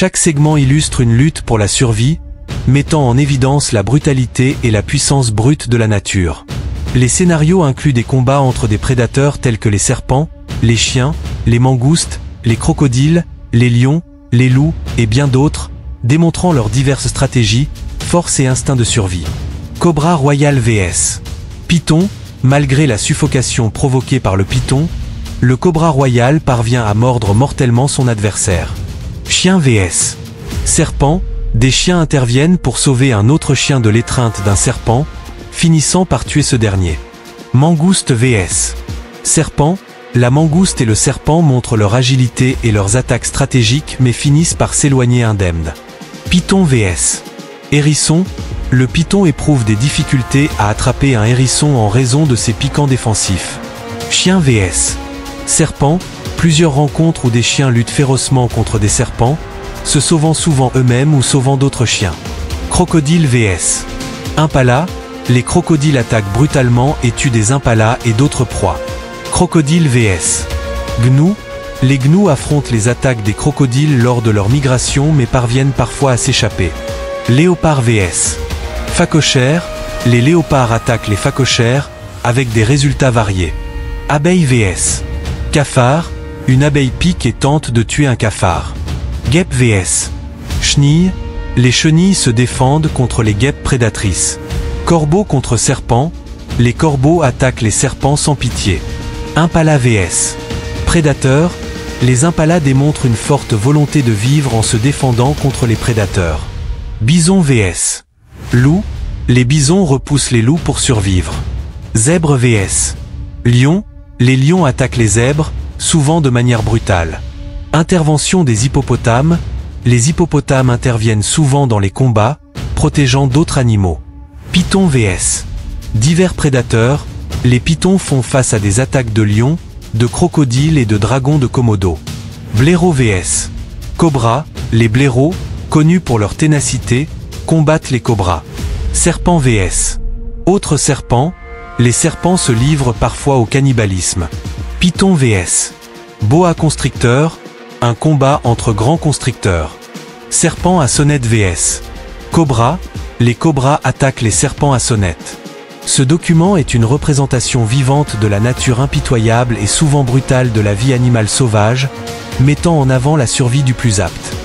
Chaque segment illustre une lutte pour la survie, mettant en évidence la brutalité et la puissance brute de la nature. Les scénarios incluent des combats entre des prédateurs tels que les serpents, les chiens, les mangoustes, les crocodiles, les lions, les loups et bien d'autres, démontrant leurs diverses stratégies, force et instinct de survie. Cobra Royal vs. Python, malgré la suffocation provoquée par le python, le Cobra Royal parvient à mordre mortellement son adversaire. Chien vs. Serpent, des chiens interviennent pour sauver un autre chien de l'étreinte d'un serpent, finissant par tuer ce dernier. Mangouste vs. Serpent, la mangouste et le serpent montrent leur agilité et leurs attaques stratégiques mais finissent par s'éloigner indemnes. Python vs. Hérisson, le python éprouve des difficultés à attraper un hérisson en raison de ses piquants défensifs. Chien vs. Serpent, plusieurs rencontres où des chiens luttent férocement contre des serpents, se sauvant souvent eux-mêmes ou sauvant d'autres chiens. Crocodile vs. Impala, les crocodiles attaquent brutalement et tuent des impalas et d'autres proies. Crocodile vs. Gnou, les gnous affrontent les attaques des crocodiles lors de leur migration mais parviennent parfois à s'échapper. Léopard vs. Phacochère, les léopards attaquent les phacochères, avec des résultats variés. Abeille vs. Cafard, une abeille pique et tente de tuer un cafard. Guêpe vs. Chenille, les chenilles se défendent contre les guêpes prédatrices. Corbeau contre serpent, les corbeaux attaquent les serpents sans pitié. Impala vs. Prédateur, les impalas démontrent une forte volonté de vivre en se défendant contre les prédateurs. Bison vs. Loup, les bisons repoussent les loups pour survivre. Zèbre vs. Lion, les lions attaquent les zèbres, souvent de manière brutale. Intervention des hippopotames, les hippopotames interviennent souvent dans les combats, protégeant d'autres animaux. Python vs. Divers prédateurs, les pythons font face à des attaques de lions, de crocodiles et de dragons de Komodo. Blaireau vs. Cobra, les blaireaux, connus pour leur ténacité, combattent les cobras. Serpent vs. Autres serpents, les serpents se livrent parfois au cannibalisme. Python vs. Boa constricteur, un combat entre grands constricteurs. Serpent à sonnette vs. Cobra, les cobras attaquent les serpents à sonnette. Ce document est une représentation vivante de la nature impitoyable et souvent brutale de la vie animale sauvage, mettant en avant la survie du plus apte.